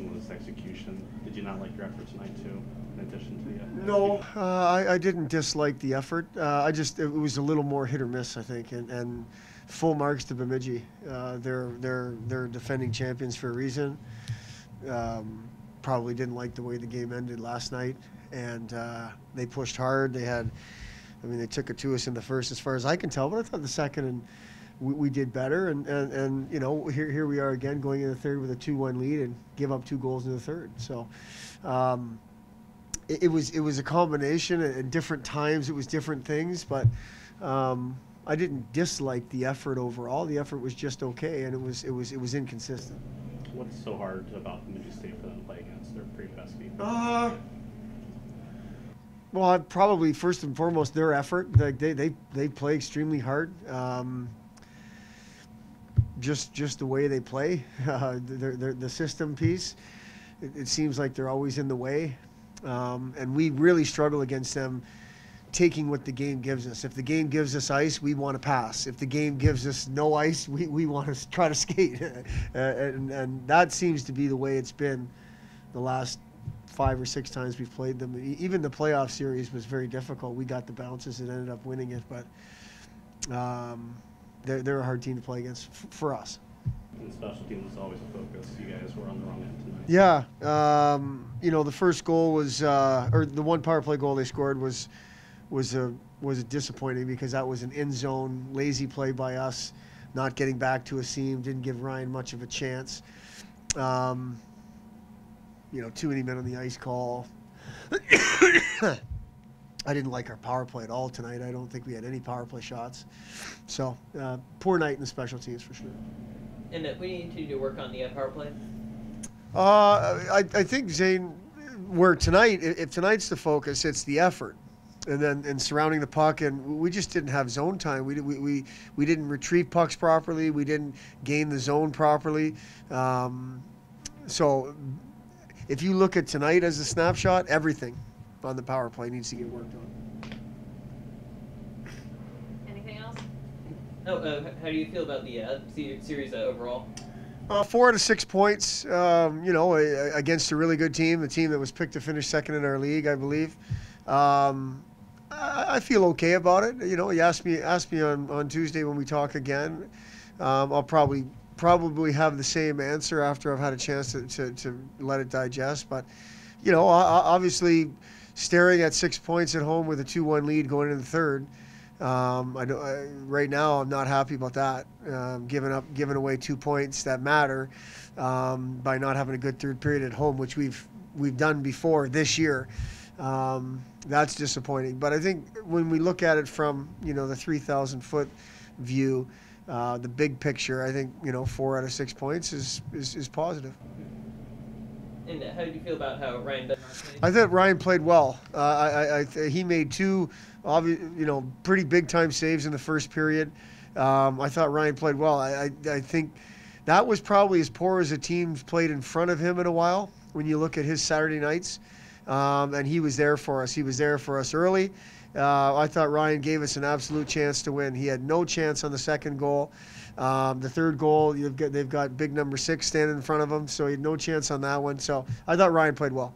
question was execution. Did you not like your effort tonight too, in addition to the? No, uh, I, I didn't dislike the effort. Uh, I just it was a little more hit or miss, I think, and, and full marks to Bemidji. Uh, they're they're they're defending champions for a reason. Um, probably didn't like the way the game ended last night, and uh, they pushed hard. They had, I mean, they took it to us in the first, as far as I can tell. But I thought the second and we, we did better, and, and, and you know here here we are again going in the third with a two-one lead and give up two goals in the third. So. Um, it, it was it was a combination at different times. It was different things, but um, I didn't dislike the effort overall. The effort was just okay, and it was it was it was inconsistent. What's so hard about Bemidji State for them to play against? They're pretty pesky. Uh, well, I'd probably first and foremost their effort. Like they they they play extremely hard. Um, just just the way they play, uh, their, their, the system piece. It, it seems like they're always in the way, um, and we really struggle against them taking what the game gives us. If the game gives us ice, we want to pass. If the game gives us no ice, we, we want to try to skate. and, and that seems to be the way it's been the last five or six times we've played them. Even the playoff series was very difficult. We got the bounces and ended up winning it, but um, they're, they're a hard team to play against f- for us. And special teams is always a focus. You guys were on the wrong end tonight. Yeah, um, you know the first goal was, uh, or the one power play goal they scored was was a was disappointing because that was an end zone lazy play by us, not getting back to a seam, didn't give Ryan much of a chance. Um, you know, too many men on the ice call. I didn't like our power play at all tonight. I don't think we had any power play shots. So, uh, poor night in the special teams for sure. And uh, we need to work on the uh, power play. Uh, I, I think Zane, where tonight, if tonight's the focus, it's the effort and then and surrounding the puck, and we just didn't have zone time. We we we, we didn't retrieve pucks properly. We didn't gain the zone properly. Um, so, if you look at tonight as a snapshot, everything on the power play needs to get worked on. Anything else? Oh, uh, how do you feel about the uh, series uh, overall? Uh, four out of six points, um, you know, against a really good team, the team that was picked to finish second in our league, I believe. Um, I, I feel okay about it. You know, you asked me asked me on, on Tuesday when we talk again. Um, I'll probably probably have the same answer after I've had a chance to, to, to let it digest. But, you know, obviously staring at six points at home with a 2 1 lead going into the third. Um, I, I, right now, I'm not happy about that. Um, giving up, giving away two points that matter um, by not having a good third period at home, which we've we've done before this year. Um, that's disappointing. But I think when we look at it from you know the 3,000 foot view, uh, the big picture, I think you know four out of six points is is, is positive. And how do you feel about how Ryan played? I thought Ryan played well. Uh, I, I, he made two, obvious, you know, pretty big time saves in the first period. Um, I thought Ryan played well. I, I, I think that was probably as poor as a team's played in front of him in a while. When you look at his Saturday nights, um, and he was there for us. He was there for us early. Uh, I thought Ryan gave us an absolute chance to win. He had no chance on the second goal. Um, the third goal, got, they've got big number six standing in front of him, so he had no chance on that one. So I thought Ryan played well.